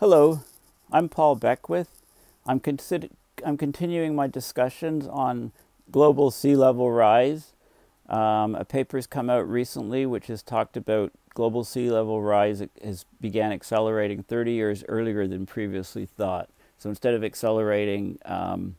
Hello, I'm Paul Beckwith. I'm, I'm continuing my discussions on global sea level rise. Um, a paper has come out recently which has talked about global sea level rise has began accelerating 30 years earlier than previously thought. So instead of accelerating um,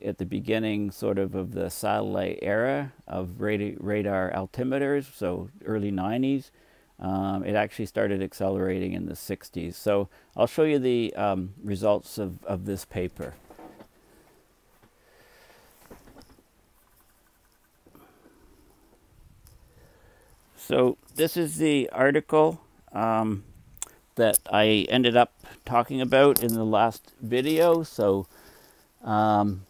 at the beginning sort of of the satellite era of radar altimeters, so early 90s, um, it actually started accelerating in the 60s. So I'll show you the um, results of, of this paper. So this is the article um, that I ended up talking about in the last video. So um,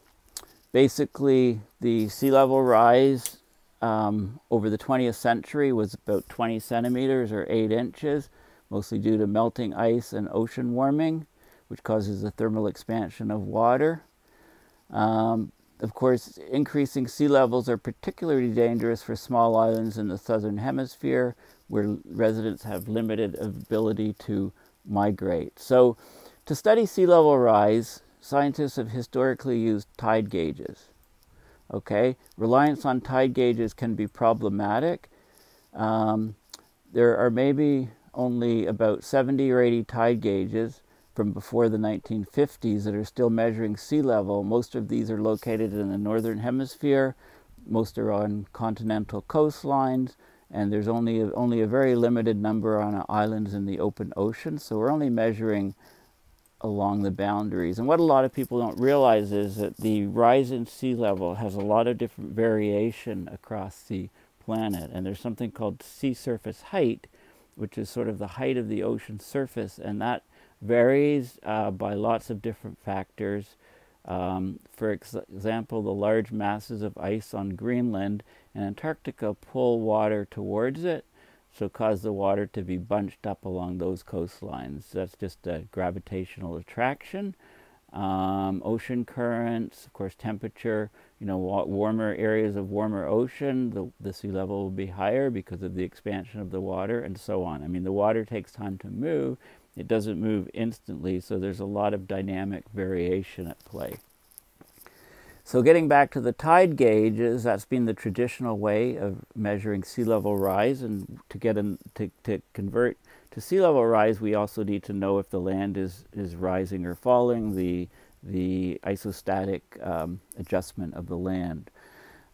basically the sea level rise um, over the 20th century was about 20 centimeters or 8 inches, mostly due to melting ice and ocean warming, which causes the thermal expansion of water. Um, of course, increasing sea levels are particularly dangerous for small islands in the southern hemisphere where residents have limited ability to migrate. So, to study sea level rise, scientists have historically used tide gauges. Okay, reliance on tide gauges can be problematic. Um, there are maybe only about 70 or 80 tide gauges from before the 1950s that are still measuring sea level. Most of these are located in the northern hemisphere. Most are on continental coastlines, and there's only a, only a very limited number on islands in the open ocean. So we're only measuring along the boundaries. And what a lot of people don't realize is that the rise in sea level has a lot of different variation across the planet. And there's something called sea surface height, which is sort of the height of the ocean surface, and that varies uh, by lots of different factors. Um, for ex example, the large masses of ice on Greenland and Antarctica pull water towards it, so cause the water to be bunched up along those coastlines. That's just a gravitational attraction. Um, ocean currents, of course, temperature, you know, warmer areas of warmer ocean, the, the sea level will be higher because of the expansion of the water and so on. I mean, the water takes time to move. It doesn't move instantly, so there's a lot of dynamic variation at play. So getting back to the tide gauges, that's been the traditional way of measuring sea level rise. And to get in, to, to convert to sea level rise, we also need to know if the land is, is rising or falling, the, the isostatic um, adjustment of the land.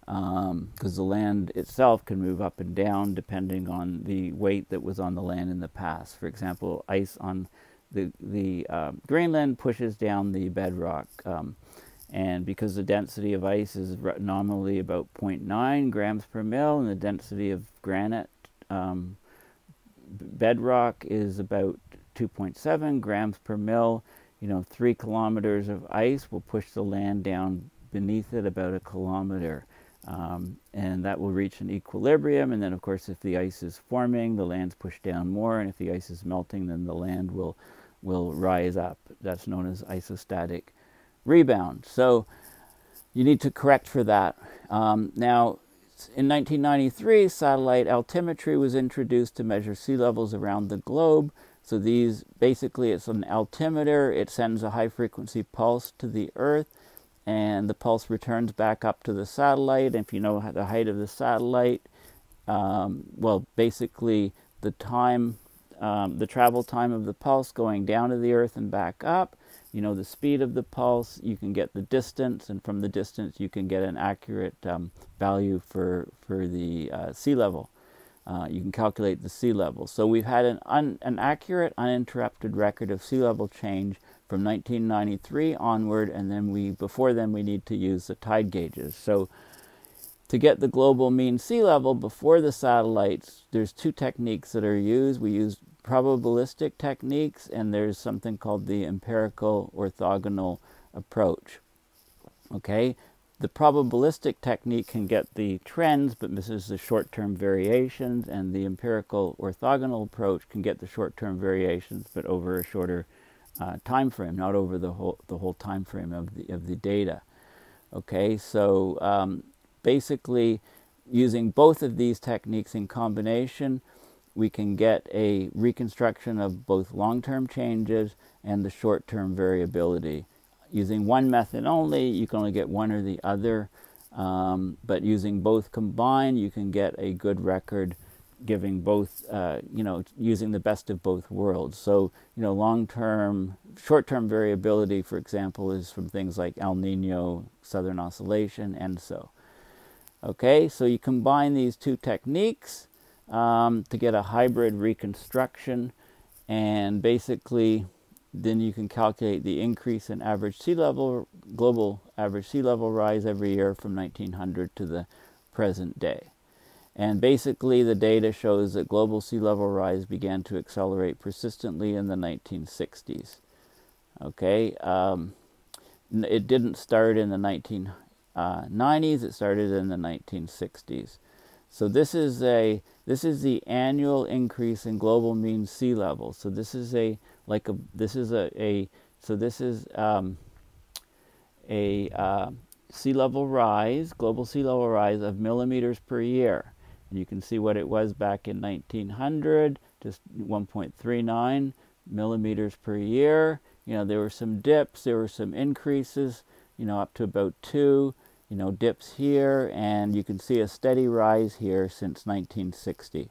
Because um, the land itself can move up and down depending on the weight that was on the land in the past. For example, ice on the, the Greenland pushes down the bedrock. And because the density of ice is nominally about 0.9 grams per mil, and the density of granite um, bedrock is about 2.7 grams per mil, you know, three kilometers of ice will push the land down beneath it about a kilometer. Um, and that will reach an equilibrium. And then, of course, if the ice is forming, the land's pushed down more. And if the ice is melting, then the land will, will rise up. That's known as isostatic rebound. So you need to correct for that. Um, now, in 1993, satellite altimetry was introduced to measure sea levels around the globe. So these, basically, it's an altimeter. It sends a high frequency pulse to the Earth, and the pulse returns back up to the satellite. If you know the height of the satellite, um, well, basically, the time, um, the travel time of the pulse going down to the Earth and back up, you know the speed of the pulse, you can get the distance, and from the distance you can get an accurate um, value for, for the uh, sea level. Uh, you can calculate the sea level. So we've had an, un, an accurate, uninterrupted record of sea level change from 1993 onward, and then we before then we need to use the tide gauges. So to get the global mean sea level before the satellites, there's two techniques that are used. We use probabilistic techniques, and there's something called the empirical orthogonal approach. Okay, the probabilistic technique can get the trends, but misses the short-term variations, and the empirical orthogonal approach can get the short-term variations, but over a shorter uh, time frame, not over the whole the whole time frame of the of the data. Okay, so um, basically, using both of these techniques in combination, we can get a reconstruction of both long-term changes and the short-term variability. Using one method only, you can only get one or the other, um, but using both combined, you can get a good record giving both, uh, you know, using the best of both worlds. So, you know, long-term, short-term variability, for example, is from things like El Nino, Southern Oscillation, and so. Okay, so you combine these two techniques um, to get a hybrid reconstruction, and basically, then you can calculate the increase in average sea level, global average sea level rise every year from 1900 to the present day. And basically, the data shows that global sea level rise began to accelerate persistently in the 1960s. Okay, um, it didn't start in the 1990s, uh, it started in the 1960s. So this is a this is the annual increase in global mean sea level. So this is a like a this is a, a so this is um, a uh, sea level rise, global sea level rise of millimeters per year. And you can see what it was back in 1900, just 1.39 millimeters per year. You know, there were some dips, there were some increases, you know, up to about two, you know, dips here, and you can see a steady rise here since 1960.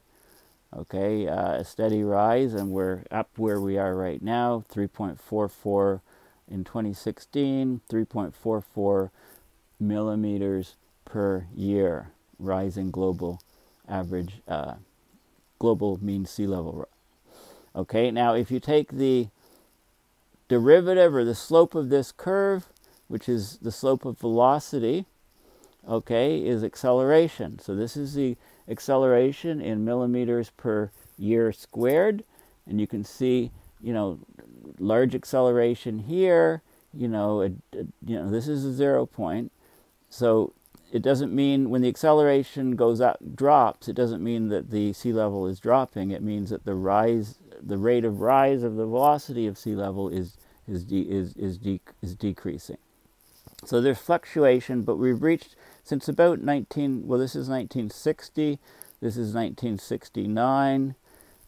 Okay, uh, a steady rise, and we're up where we are right now 3.44 in 2016, 3.44 millimeters per year, rising global average uh, global mean sea level. Okay, now if you take the derivative or the slope of this curve, which is the slope of velocity, okay, is acceleration. So this is the acceleration in millimeters per year squared. And you can see, you know, large acceleration here, you know, you know, this is a zero point. So it doesn't mean when the acceleration goes up drops it doesn't mean that the sea level is dropping it means that the rise the rate of rise of the velocity of sea level is is de, is is, de, is decreasing so there's fluctuation but we've reached since about 19 well this is 1960 this is 1969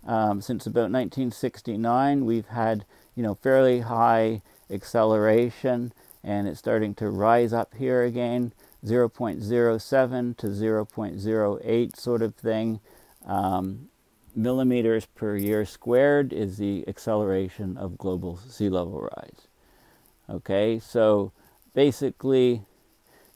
um, since about 1969 we've had you know fairly high acceleration and it's starting to rise up here again 0.07 to 0.08 sort of thing. Um, millimeters per year squared is the acceleration of global sea level rise. Okay, so basically,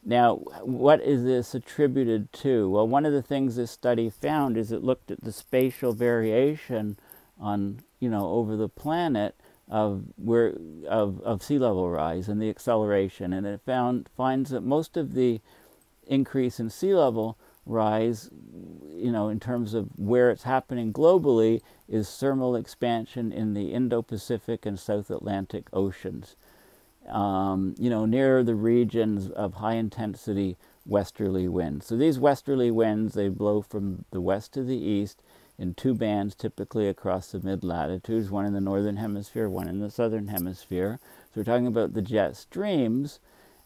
now what is this attributed to? Well, one of the things this study found is it looked at the spatial variation on, you know, over the planet of where of, of sea level rise and the acceleration and it found finds that most of the increase in sea level rise you know in terms of where it's happening globally is thermal expansion in the Indo-Pacific and South Atlantic oceans um, you know near the regions of high intensity westerly winds so these westerly winds they blow from the west to the east in two bands typically across the mid latitudes, one in the northern hemisphere, one in the southern hemisphere. So we're talking about the jet streams,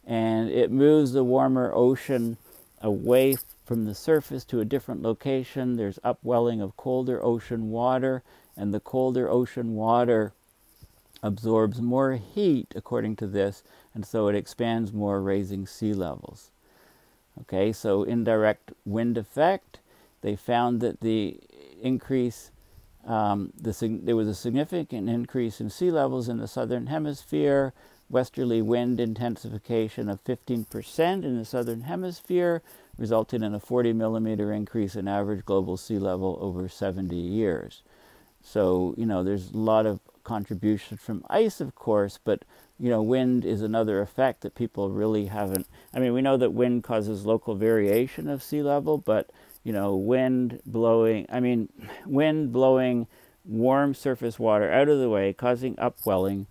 and it moves the warmer ocean away from the surface to a different location. There's upwelling of colder ocean water, and the colder ocean water absorbs more heat, according to this, and so it expands more, raising sea levels. Okay, so indirect wind effect. They found that the increase, um, the, there was a significant increase in sea levels in the southern hemisphere, westerly wind intensification of 15% in the southern hemisphere, resulted in a 40 millimeter increase in average global sea level over 70 years. So, you know, there's a lot of contribution from ice, of course, but, you know, wind is another effect that people really haven't. I mean, we know that wind causes local variation of sea level, but you know, wind blowing, I mean, wind blowing warm surface water out of the way, causing upwelling,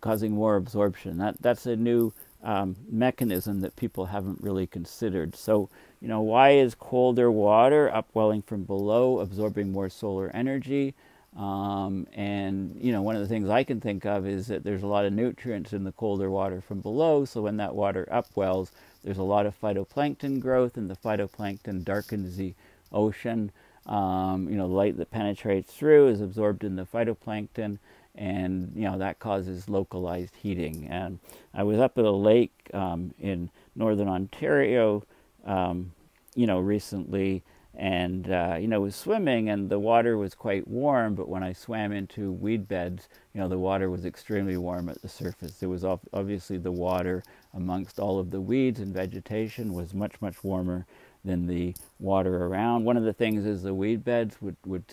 causing more absorption. That, that's a new um, mechanism that people haven't really considered. So, you know, why is colder water upwelling from below, absorbing more solar energy? Um, and, you know, one of the things I can think of is that there's a lot of nutrients in the colder water from below. So when that water upwells, there's a lot of phytoplankton growth, and the phytoplankton darkens the ocean. Um, you know, light that penetrates through is absorbed in the phytoplankton, and you know that causes localized heating. And I was up at a lake um, in northern Ontario, um, you know, recently, and uh, you know was swimming, and the water was quite warm. But when I swam into weed beds, you know, the water was extremely warm at the surface. There was obviously the water amongst all of the weeds and vegetation was much much warmer than the water around. One of the things is the weed beds would, would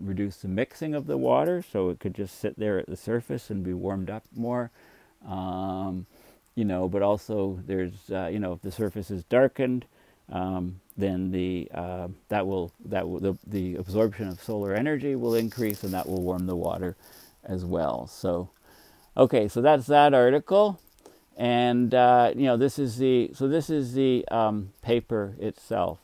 reduce the mixing of the water, so it could just sit there at the surface and be warmed up more. Um, you know, but also there's, uh, you know, if the surface is darkened, um, then the uh, that will that will, the, the absorption of solar energy will increase, and that will warm the water as well. So, okay, so that's that article. And uh, you know this is the so this is the um, paper itself.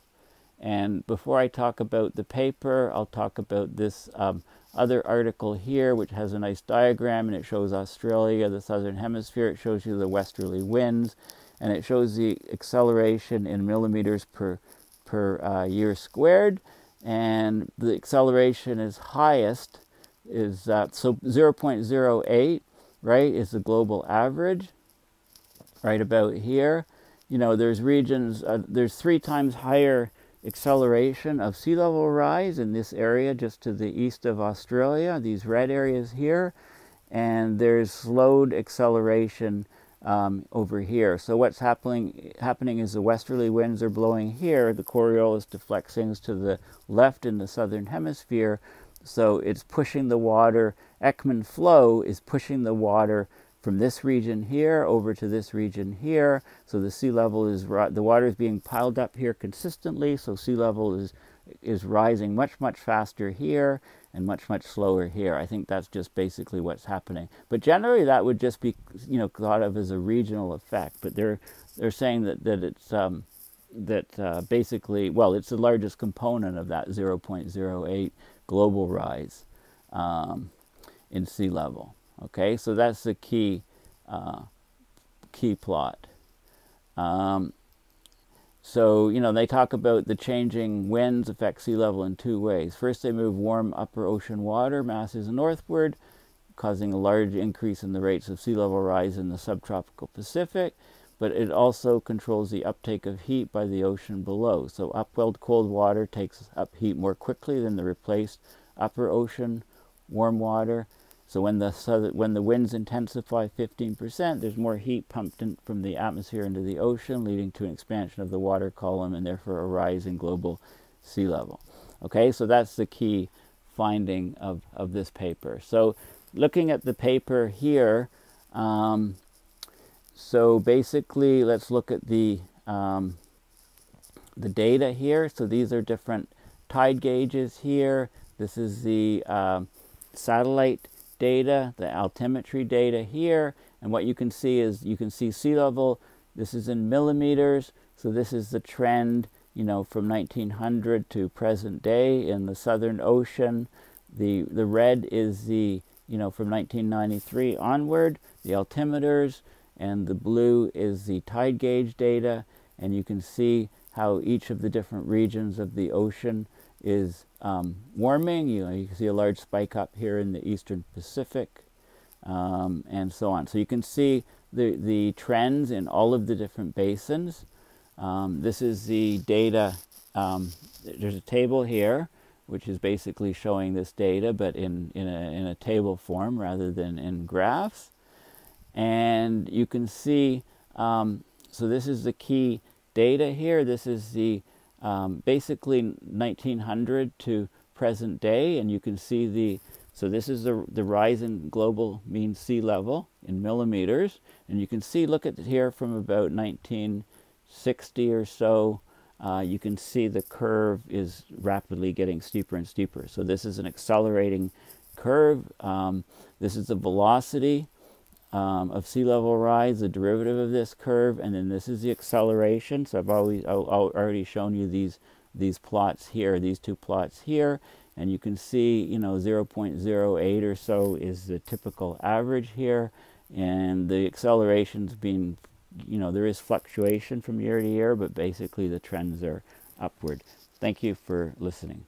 And before I talk about the paper I'll talk about this um, other article here which has a nice diagram and it shows Australia the southern hemisphere. It shows you the westerly winds and it shows the acceleration in millimeters per per uh, year squared and the acceleration is highest is uh, so 0.08 right is the global average right about here. You know, there's regions, uh, there's three times higher acceleration of sea level rise in this area just to the east of Australia, these red areas here, and there's slowed acceleration um, over here. So what's happening happening is the westerly winds are blowing here, the Coriolis deflects things to the left in the southern hemisphere, so it's pushing the water, Ekman flow is pushing the water from this region here over to this region here. So the sea level is, the water is being piled up here consistently. So sea level is, is rising much, much faster here and much, much slower here. I think that's just basically what's happening. But generally that would just be, you know, thought of as a regional effect. But they're, they're saying that, that it's, um, that uh, basically, well, it's the largest component of that 0.08 global rise um, in sea level. Okay, so that's the key uh, key plot. Um, so, you know, they talk about the changing winds affect sea level in two ways. First, they move warm upper ocean water masses northward, causing a large increase in the rates of sea level rise in the subtropical Pacific, but it also controls the uptake of heat by the ocean below. So, upwelled cold water takes up heat more quickly than the replaced upper ocean warm water. So when the so when the winds intensify 15%, there's more heat pumped in from the atmosphere into the ocean, leading to an expansion of the water column and therefore a rise in global sea level. Okay, so that's the key finding of, of this paper. So looking at the paper here, um, so basically let's look at the um, the data here. So these are different tide gauges here. This is the uh, satellite data, the altimetry data here, and what you can see is you can see sea level. This is in millimeters, so this is the trend, you know, from 1900 to present day in the Southern Ocean. The the red is the you know from 1993 onward, the altimeters, and the blue is the tide gauge data, and you can see how each of the different regions of the ocean is um, warming. You know, you can see a large spike up here in the eastern Pacific, um, and so on. So you can see the the trends in all of the different basins. Um, this is the data. Um, there's a table here, which is basically showing this data, but in in a in a table form rather than in graphs. And you can see. Um, so this is the key data here. This is the um, basically 1900 to present day, and you can see the so this is the the rise in global mean sea level in millimeters, and you can see look at here from about 1960 or so. Uh, you can see the curve is rapidly getting steeper and steeper. So this is an accelerating curve. Um, this is the velocity um, of sea level rise, the derivative of this curve, and then this is the acceleration. So I've always I've already shown you these these plots here, these two plots here, and you can see you know 0.08 or so is the typical average here, and the acceleration's being you know there is fluctuation from year to year, but basically the trends are upward. Thank you for listening.